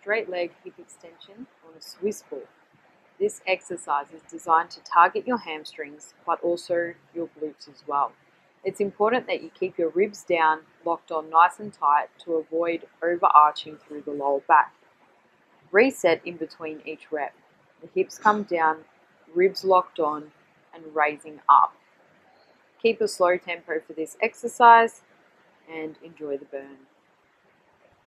straight leg hip extension on a Swiss ball. This exercise is designed to target your hamstrings but also your glutes as well. It's important that you keep your ribs down, locked on nice and tight to avoid overarching through the lower back. Reset in between each rep. The hips come down, ribs locked on, and raising up. Keep a slow tempo for this exercise and enjoy the burn.